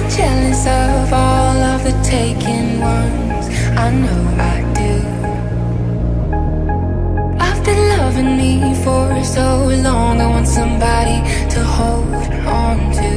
get jealous of all of the taken ones. I know I do. I've been loving me for so long. I want somebody to hold on to.